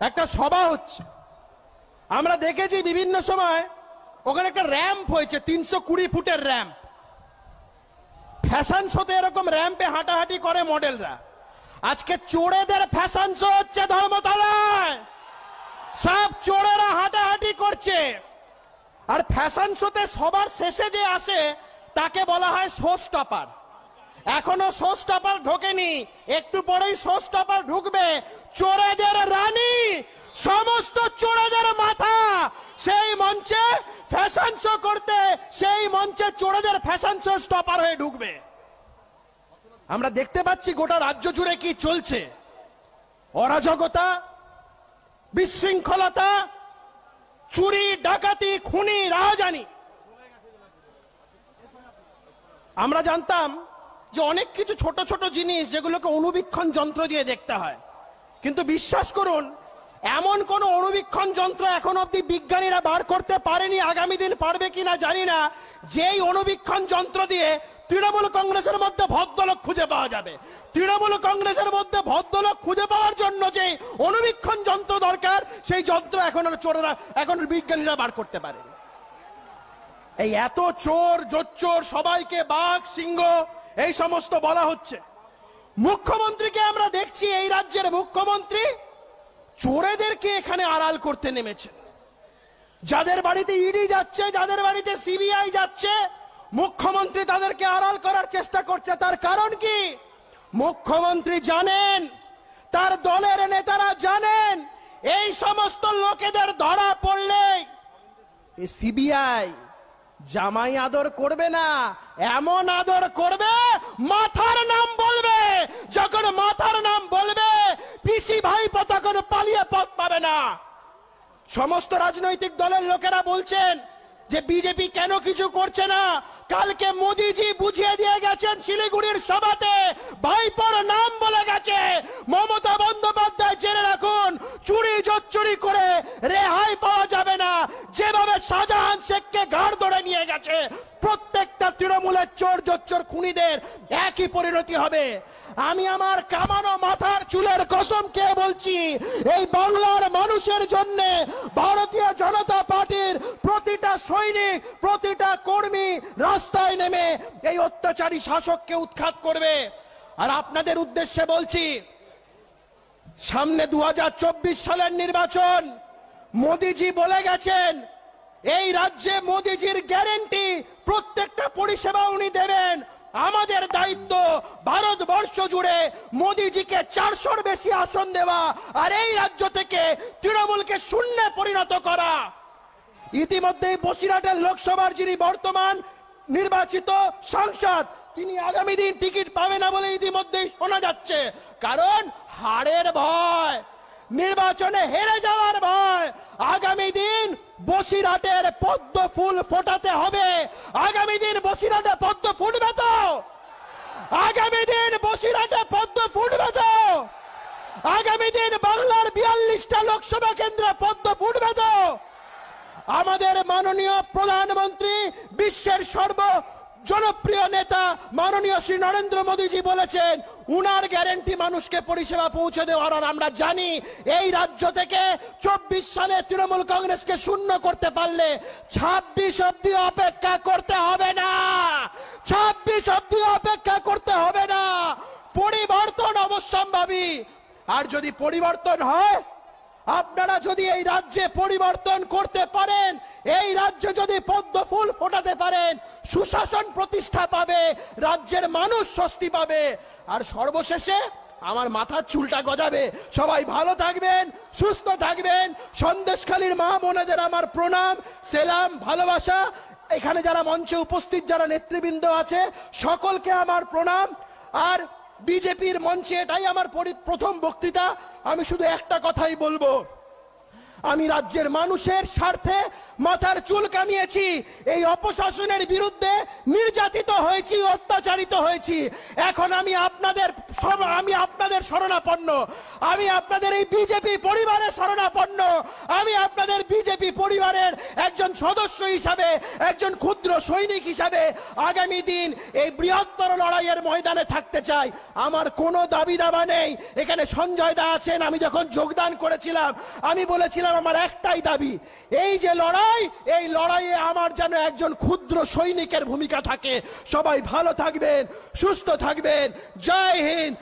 একটা সভা হচ্ছে। আমরা দেখেছি বিভিন্ন সময় ওখানে একটা র্যাম্প হয়েছে, তিনশো কুড়ি ফুটের র্যাম্প। ফ্যাশন শোতে এরকম র্যাম্পে হাঁটাহাঁটি করে মডেলরা। আজকে চোরেদের ফ্যাশন শো হচ্ছে ধর্মতলায়। সব চোরেরা হাঁটাহাঁটি করছে। আর ফ্যাশন শোতে সবার শেষে যে আসে, তাকে বলা হয় শো স্টপার। এখনও শো স্টপার ঢোকেনি, একটু পরেই শো স্টপার ঢুকবে। চোরেদের সমস্ত চোরেদের মাথা সেই মঞ্চে ফ্যাশন শো করতে, সেই মঞ্চে চোরেদের ফ্যাশন শো স্টপার হয়ে ঢুকবে। আমরা দেখতে পাচ্ছি গোটা রাজ্য জুড়ে কি চলছে। অরাজকতা, বিশৃঙ্খলতা, চুরি, ডাকাতি, খুনি, রাহাজানি। আমরা জানতাম যে অনেক কিছু ছোট ছোট জিনিস যেগুলোকে অনুবীক্ষণ যন্ত্র দিয়ে দেখতে হয়। কিন্তু বিশ্বাস করুন এমন কোন অনুবীক্ষণ যন্ত্র এখন অব্দি বিজ্ঞানীরা বার করতে পারেনি, আগামী দিন পারবে কিনা জানি না। যেই অনুবীক্ষণ যন্ত্র দিয়ে তৃণমূল কংগ্রেসের মধ্যে ভদ্রলোক খুঁজে পাওয়া যাবে। তৃণমূল কংগ্রেসের মধ্যে ভদ্রলোক খুঁজে পাওয়ার জন্য যে অনুবীক্ষণ যন্ত্র দরকার, সেই যন্ত্র এখন চোরেরা, এখন বিজ্ঞানীরা বার করতে পারেনি। এই এত চোর, জোচ্চোর, সবাইকে বাঘ, সিংহ, এই সমস্ত বলা হচ্ছে। মুখ্যমন্ত্রীকে আমরা দেখছি, এই রাজ্যের মুখ্যমন্ত্রী চোরেদেরকে এখানে আড়াল করতে নেমেছে। যাদের বাড়িতে ইডি যাচ্ছে, যাদের বাড়িতে সিবিআই যাচ্ছে, মুখ্যমন্ত্রী তাদেরকে আড়াল করার চেষ্টা করছে। তার কারণ কি? মুখ্যমন্ত্রী জানেন, তার দলের নেতারা জানেন, এই সমস্ত লোকেদের ধরা পড়লে সিবিআই জামাই আদর করবে না, এমন আদর করবে, মাথার নাম বলবে। যখন মাথার নাম বলবে পিসি ভাই তখন পালিয়ে পথ পাবে না। সমস্ত রাজনৈতিক দলের লোকেরা বলছেন যে বিজেপি কেন কিছু করছে না? কালকে মোদিজি বুঝিয়ে দিয়ে গেছেন শিলিগুড়ির সভাতে, ভাইপোর নাম বলে গেছে। মমতা বন্দ্যোপাধ্যায় জেনে রাখুন, চুরি চুরি করে রেহাই পাওয়া যাবে না। যেভাবে শাহজাহান শেখকে ঘাড় ধরে তৃণমূলের চোর জোচ্চোর খুনিদের একই পরিণতি হবে। আমি আমার কামানো মাথার চুলের কসম কে বলছি, এই বাংলার মানুষের জন্য ভারতীয় জনতা পার্টির প্রতিটা সৈনিক, প্রতিটা কর্মী রাস্তায় নেমে এই অত্যাচারী শাসককে উৎখাত করবে। আর আপনাদের উদ্দেশ্যে বলছি, সামনে দু হাজার চব্বিশ সালের নির্বাচন, মোদিজি বলে গেছেন এই রাজ্যে মোদিজির গ্যারেন্টি প্রত্যেকটা পরিষেবা উনি দেবেন। আমাদের দায়িত্ব ভারতবর্ষ জুড়ে মোদিজিকে চারশোর বেশি আসন দেওয়া আর এই রাজ্য থেকে তৃণমূলকে শূন্যে পরিণত করা। ইতিমধ্যেই বসিরহাটের লোকসভার যিনি বর্তমান নির্বাচিত সাংসদ, তিনি আগামী দিন টিকিট পাবে না বলে ইতিমধ্যেই শোনা যাচ্ছে। কারণ হারের ভয়, নির্বাচনে হেরে যাওয়ার ভয়। আগামী দিন বসিরহাটের পদ্ম ফুল ফোটাতে হবে। আগামী দিন বসিরহাটে পদ্ম ফুটবে তো আগামী দিন বসিরহাটে পদ্ম ফুটবে তো আগামী দিন বাংলার বিয়াল্লিশটা লোকসভা কেন্দ্রে পদ্ম ফুটবে তো আমাদের মাননীয় প্রধানমন্ত্রী বিশ্বের সর্ব জনপ্রিয় নেতা মাননীয় শ্রী নরেন্দ্র মোদীজি বলেছেন, উনার গ্যারেন্টি মানুষকে পরিষেবা পৌঁছে দেওয়ার, আর আমরা জানি এই রাজ্য থেকে চব্বিশ সালে তৃণমূল কংগ্রেসকে শূন্য করতে পারলে ছাব্বিশ অব্দি অপেক্ষা করতে হবে না। ছাব্বিশ অব্দি অপেক্ষা করতে হবে না। পরিবর্তন অবশ্যম্ভাবী। আর যদি পরিবর্তন হয়, আপনারা যদি এই রাজ্যে পরিবর্তন করতে পারেন এই রাজ্যে যদি পদ্ম ফুল ফোটাতে পারেন, সুশাসন প্রতিষ্ঠা পাবে, রাজ্যের মানুষ স্বস্তি পাবে। আর সর্বশেষে আমার মাথার চুলটা গজাবে। সবাই ভালো থাকবেন, সুস্থ থাকবেন। সন্দেশখালীর মা বোনেদের আমার প্রণাম, সেলাম, ভালোবাসা। এখানে যারা মঞ্চে উপস্থিত, যারা নেতৃবৃন্দ আছে, সকলকে আমার প্রণাম। আর বিজেপির মঞ্চে এটাই আমার প্রথম বক্তৃতা। আমি শুধু একটা কথাই বলব। আমি রাজ্যের মানুষের স্বার্থে মাথার চুল কামিয়েছি। এই অপশাসনের বিরুদ্ধে নির্যাতিত হয়েছি, অত্যাচারিত হয়েছি। এখন আমি আপনাদের আমি আপনাদের শরণাপন্ন। আমি আপনাদের এই বিজেপি পরিবারের শরণাপন্ন। আমি আপনাদের বিজেপি পরিবারের একজন সদস্য হিসাবে, একজন ক্ষুদ্র সৈনিক হিসাবে আগামী দিন এই বৃহত্তর লড়াইয়ের ময়দানে থাকতে চাই। আমার কোনো দাবি দাবা নেই। এখানে সঞ্জয় দা আছেন, আমি যখন যোগদান করেছিলাম, আমি বলেছিলাম আমার একটাই দাবি, এই যে লড়াই, এই লড়াইয়ে আমার যেন একজন ক্ষুদ্র সৈনিকের ভূমিকা থাকে। সবাই ভালো থাকবেন, সুস্থ থাকবেন। জয় হিন্দ।